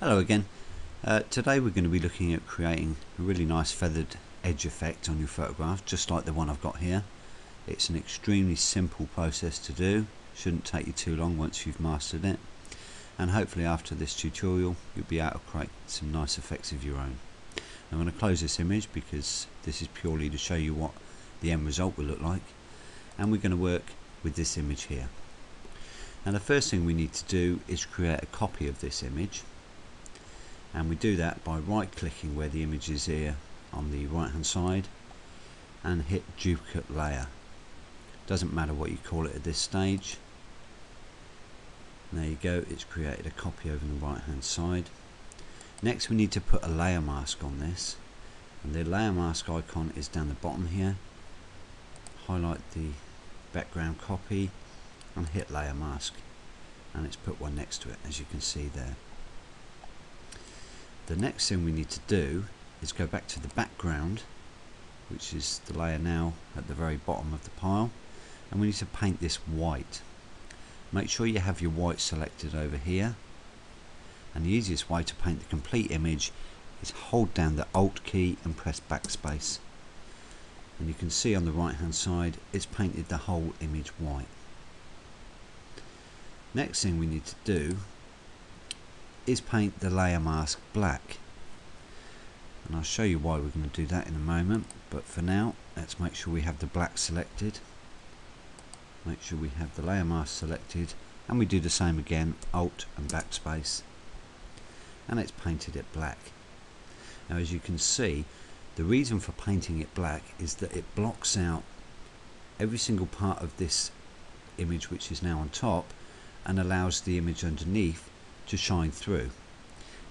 Hello again. Uh, today we're going to be looking at creating a really nice feathered edge effect on your photograph, just like the one I've got here. It's an extremely simple process to do, shouldn't take you too long once you've mastered it. And hopefully after this tutorial you'll be able to create some nice effects of your own. I'm going to close this image because this is purely to show you what the end result will look like. And we're going to work with this image here. Now the first thing we need to do is create a copy of this image and we do that by right clicking where the image is here on the right hand side and hit duplicate layer. Doesn't matter what you call it at this stage. There you go it's created a copy over on the right hand side. Next we need to put a layer mask on this. And the layer mask icon is down the bottom here. Highlight the background copy and hit layer mask. And it's put one next to it as you can see there the next thing we need to do is go back to the background which is the layer now at the very bottom of the pile and we need to paint this white. Make sure you have your white selected over here. And the easiest way to paint the complete image is hold down the alt key and press backspace. And you can see on the right hand side it's painted the whole image white. Next thing we need to do is paint the layer mask black. And I'll show you why we're going to do that in a moment but for now let's make sure we have the black selected. Make sure we have the layer mask selected and we do the same again alt and backspace. And it's painted it black. Now as you can see the reason for painting it black is that it blocks out every single part of this image which is now on top and allows the image underneath to shine through.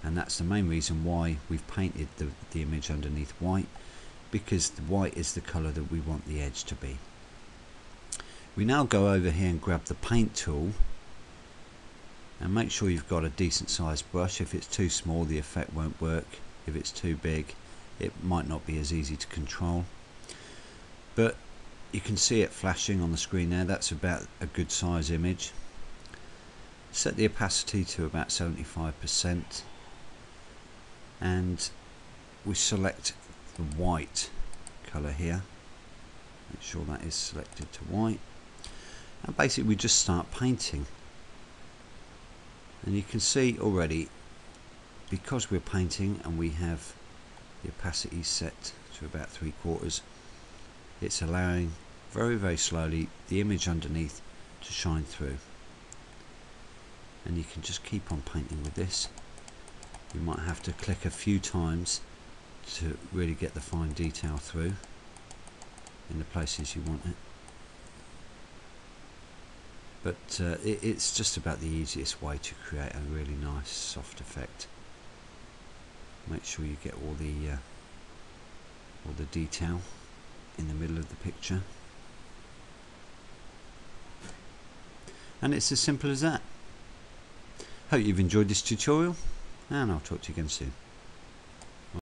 And that's the main reason why we've painted the, the image underneath white because the white is the color that we want the edge to be. We now go over here and grab the paint tool. And make sure you've got a decent sized brush. If it's too small the effect won't work. If it's too big it might not be as easy to control. But you can see it flashing on the screen there. That's about a good size image set the opacity to about 75% and we select the white color here. Make sure that is selected to white. And basically we just start painting. And you can see already because we're painting and we have the opacity set to about three quarters it's allowing very very slowly the image underneath to shine through and you can just keep on painting with this. You might have to click a few times to really get the fine detail through in the places you want it. But uh, it, it's just about the easiest way to create a really nice soft effect. Make sure you get all the uh, all the detail in the middle of the picture. And it's as simple as that Hope you've enjoyed this tutorial and I'll talk to you again soon.